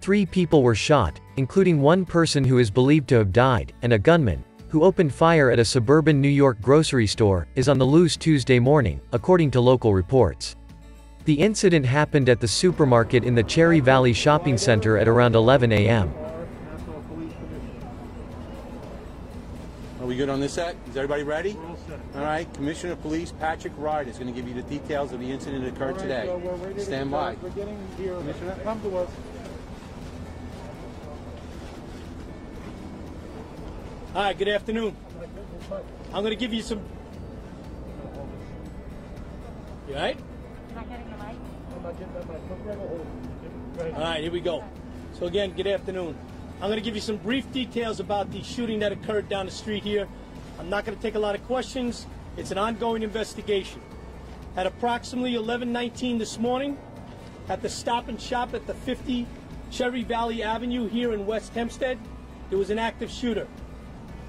Three people were shot, including one person who is believed to have died, and a gunman, who opened fire at a suburban New York grocery store, is on the loose Tuesday morning, according to local reports. The incident happened at the supermarket in the Cherry Valley Shopping Center at around 11 a.m. Are we good on this set? Is everybody ready? All right, Commissioner of Police Patrick Ryder is going to give you the details of the incident that occurred today. So we're to Stand by. We're getting here. Commissioner? Come to us. Hi, good afternoon. I'm going to give you some. You all right? Right. All right, here we go. So, again, good afternoon. I'm going to give you some brief details about the shooting that occurred down the street here. I'm not going to take a lot of questions. It's an ongoing investigation. At approximately 11:19 this morning, at the Stop and Shop at the 50 Cherry Valley Avenue here in West Hempstead, there was an active shooter.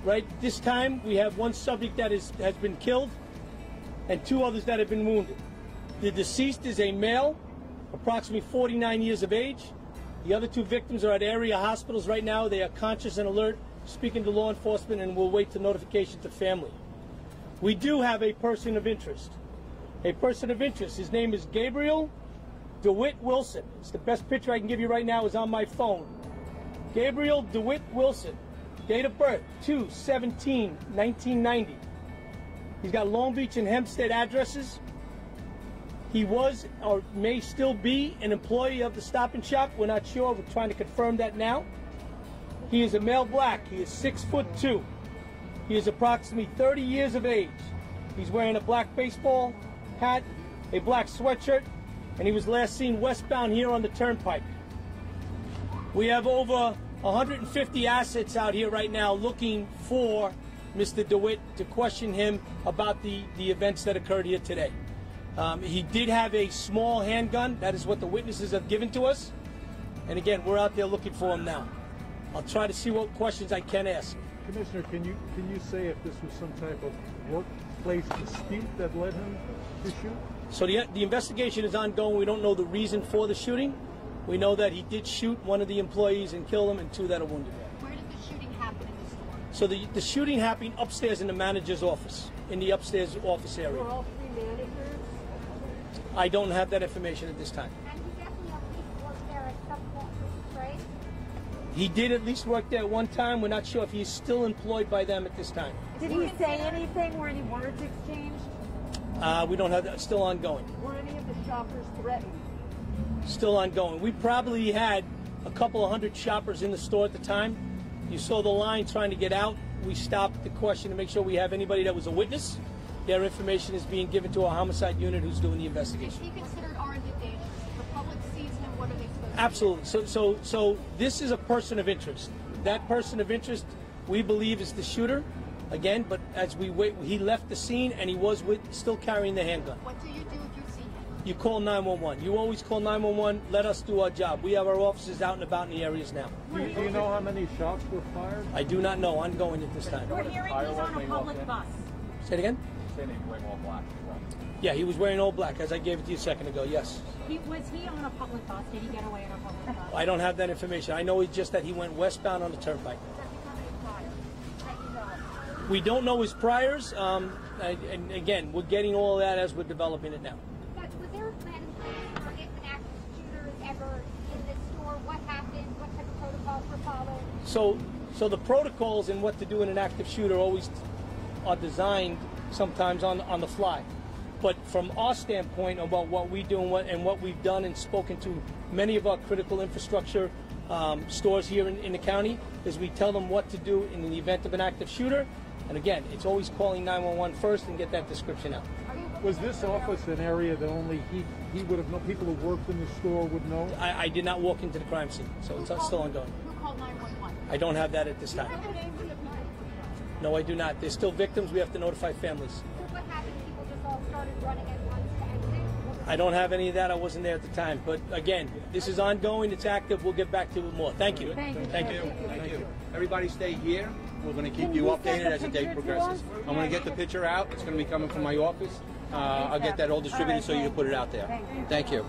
Right this time, we have one subject that is, has been killed and two others that have been wounded. The deceased is a male, approximately 49 years of age. The other two victims are at area hospitals right now. They are conscious and alert, speaking to law enforcement, and will wait to notification to family. We do have a person of interest. A person of interest. His name is Gabriel DeWitt Wilson. It's the best picture I can give you right now is on my phone. Gabriel DeWitt Wilson. Date of birth 2 17 1990. He's got Long Beach and Hempstead addresses. He was or may still be an employee of the Stop and Shop. We're not sure. We're trying to confirm that now. He is a male black. He is six foot two. He is approximately 30 years of age. He's wearing a black baseball hat, a black sweatshirt, and he was last seen westbound here on the turnpike. We have over 150 assets out here right now looking for Mr. DeWitt to question him about the, the events that occurred here today. Um, he did have a small handgun. That is what the witnesses have given to us. And again, we're out there looking for him now. I'll try to see what questions I can ask. Commissioner, can you can you say if this was some type of workplace dispute that led him to shoot? So the, the investigation is ongoing. We don't know the reason for the shooting. We know that he did shoot one of the employees and kill him, and two that are wounded. Where did the shooting happen in the store? So the, the shooting happened upstairs in the manager's office, in the upstairs office area. Were all three managers? I don't have that information at this time. And he definitely at least worked there at some point, right? He did at least work there one time. We're not sure if he's still employed by them at this time. Did he say anything? Were any words exchanged? Uh, we don't have that. Still ongoing. Were any of the shoppers threatened? Still ongoing. We probably had a couple of hundred shoppers in the store at the time. You saw the line trying to get out. We stopped the question to make sure we have anybody that was a witness. Their information is being given to our homicide unit who's doing the Is investigation. he considered armed and dangerous? If the public sees him, what are they supposed? Absolutely. So, so, so this is a person of interest. That person of interest, we believe, is the shooter. Again, but as we wait, he left the scene and he was with, still carrying the handgun. What do you you see him? You call 911. You always call 911. Let us do our job. We have our officers out and about in the areas now. Do you, do you know how many shots were fired? I do not know. I'm going at this time. We're hearing he's on a public bus. Say it again. Saying he was wearing all black. Yeah, he was wearing all black, as I gave it to you a second ago. Yes. He, was he on a public bus? Did he get away on a public bus? I don't have that information. I know it's just that he went westbound on the turnpike. We don't know his priors. Um, and, and again, we're getting all of that as we're developing it now. But was there a plan in place for if an active shooter is ever in this store? What happened? What type of protocols were followed? So, so the protocols and what to do in an active shooter always are designed sometimes on on the fly. But from our standpoint about what we do and what and what we've done and spoken to many of our critical infrastructure um, stores here in, in the county, is we tell them what to do in the event of an active shooter. And again, it's always calling 911 first and get that description out. Was this office an area that only he he would have known? People who worked in the store would know. I, I did not walk into the crime scene, so it's still ongoing. Who called 911? I don't have that at this time. No, I do not. There's still victims. We have to notify families. So what happened? People just all started running at once? I don't have any of that. I wasn't there at the time. But again, this is ongoing. It's active. We'll get back to it more. Thank you. Thank you. Thank you. Thank you. Everybody stay here. We're going to keep you updated as the day progresses. I'm going to get the picture out. It's going to be coming from my office. Uh, I'll get that all distributed so you can put it out there. Thank you.